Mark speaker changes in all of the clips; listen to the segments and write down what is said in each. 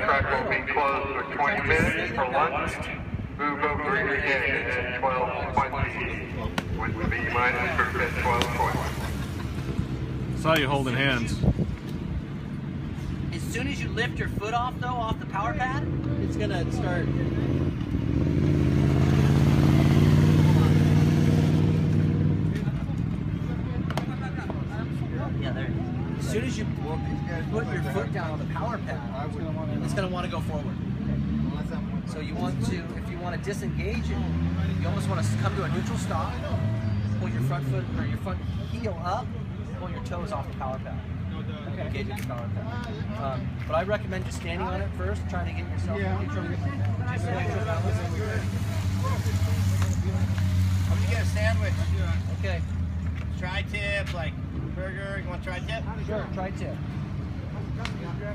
Speaker 1: track will be closed for 20 minutes for lunch. Move over again at 12:20 with B minus group at 12:20.
Speaker 2: Saw you holding hands.
Speaker 3: As soon as you lift your foot off, though, off the power pad, it's gonna start. Yeah, there. As soon as you put your foot down on the power pad, it's gonna want to go forward. So you want to, if you want to disengage it, you almost want to come to a neutral stop, pull your front foot or your front heel up, pull your toes off the power pad. Okay. The power pad. Um, but I recommend just standing on it first, trying to get yourself neutral. Just neutral balance.
Speaker 4: I'm gonna get a sandwich.
Speaker 3: Okay,
Speaker 4: Tri-tip, like burger. You want tri-tip?
Speaker 3: sure. Tri-tip.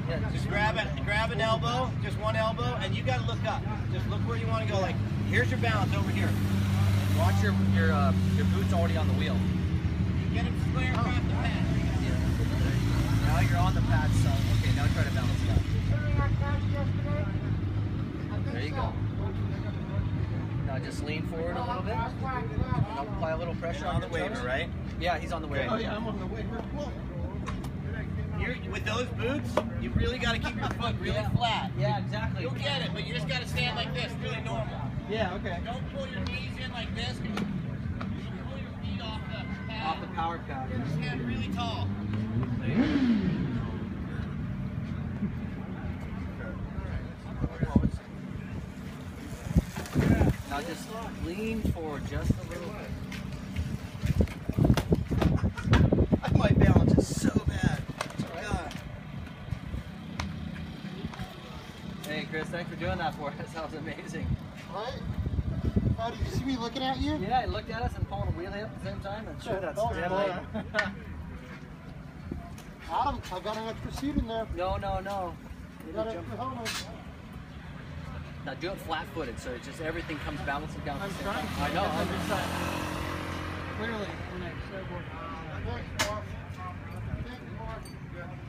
Speaker 3: Yeah,
Speaker 4: Just
Speaker 3: just
Speaker 4: grab it, grab an elbow, just one elbow, and you gotta look up. Just look where you want to go. Like, here's your balance over here.
Speaker 3: watch your your uh, your boots already on the wheel.
Speaker 4: Get it square across the pad.
Speaker 3: Now you're on the pad, so okay. Now try to balance it out. There you go. Now just lean forward a little bit. And apply a little pressure on,
Speaker 4: On the
Speaker 3: toes.
Speaker 4: waiver, right?
Speaker 3: Yeah, he's on the waiver.
Speaker 4: Oh, You're, with those boots, you really gotta keep your foot really
Speaker 3: Yeah.
Speaker 4: flat.
Speaker 3: Yeah, exactly.
Speaker 4: You'll get it, but you just gotta stand like this, really normal.
Speaker 3: Yeah, okay.
Speaker 4: Don't pull your knees in like this. Pull your feet off the pad.
Speaker 3: Off the power pad.
Speaker 4: Stand really tall.
Speaker 3: Now just lean forward just a little bit.
Speaker 4: My balance is so bad. God.
Speaker 3: Hey, Chris, thanks for doing that for us. That was amazing.
Speaker 5: Right? Oh, did you see me looking at you?
Speaker 3: Yeah, he looked at us and pulling a wheelie up at the same time. And sure, that's
Speaker 5: Oh. Adam, I got an extra seat in there.
Speaker 3: No, no, no.
Speaker 5: You got an extra helmet.
Speaker 3: Now do it flat-footed, so it's just everything comes balancing down.
Speaker 5: I'm
Speaker 3: at the same
Speaker 5: trying.
Speaker 3: I know. I'm just trying.
Speaker 5: Clearly, when I snowboard. Thanks, Mark. Thank you, Mark.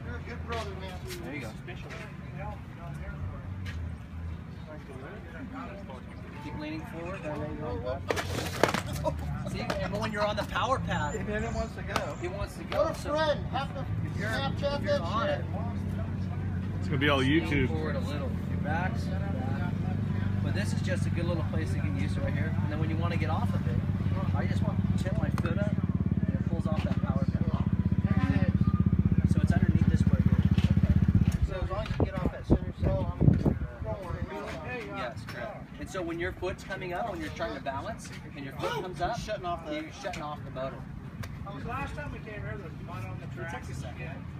Speaker 5: You're a good brother, man.
Speaker 3: There you go. Keep leaning forward. There you go. See, and when you're on the power pad,
Speaker 4: It wants to go.
Speaker 3: he wants to go.
Speaker 5: What a
Speaker 3: so
Speaker 5: friend. Have to Snapchat that shit.
Speaker 3: it,
Speaker 2: It's gonna be all YouTube.
Speaker 3: forward a little. Your back's back. But this is just a good little place to get used to right here. And then when you want to get off of it, I just want to tip my foot up and it pulls off that power pad. So it's underneath this right here.
Speaker 4: So as long as you get off that center
Speaker 5: So,
Speaker 4: section.
Speaker 5: don't worry.
Speaker 3: Yes, correct. And so when your foot's coming up, when you're trying to balance, and your foot comes up,
Speaker 4: Shutting off the-
Speaker 3: you're shutting off the motor.
Speaker 6: Last time we came here, was mud on the track. It takes.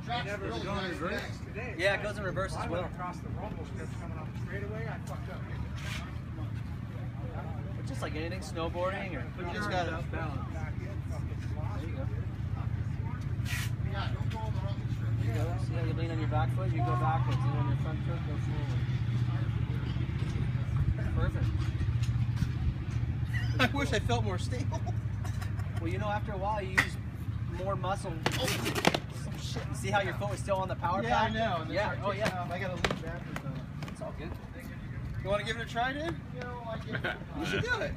Speaker 5: Track's
Speaker 6: Never
Speaker 5: really
Speaker 6: going
Speaker 5: nice.
Speaker 6: reverse. Today,
Speaker 3: Yeah, it goes in reverse as well.
Speaker 6: across the rumble strips coming off the straightaway. I fucked up.
Speaker 3: It's just like anything, snowboarding or
Speaker 4: You just gotta balance.
Speaker 6: Back in, fucking
Speaker 3: There you go.
Speaker 5: Yeah, don't go on the wrong strip.
Speaker 3: There you go. See how you lean on your back foot, you go backwards, and on your front foot, go forward. Perfect.
Speaker 4: I wish I felt more stable.
Speaker 3: Well, you know, after a while, you use more muscle. Oh, shit. See how your foot was still on the power
Speaker 4: Yeah, I know. and
Speaker 3: Yeah. Oh,
Speaker 4: like,
Speaker 3: yeah.
Speaker 4: I gotta lean backwards on it.
Speaker 3: It's all good.
Speaker 4: You wanna give it a try, dude?
Speaker 5: You know, like it-
Speaker 4: You should do it.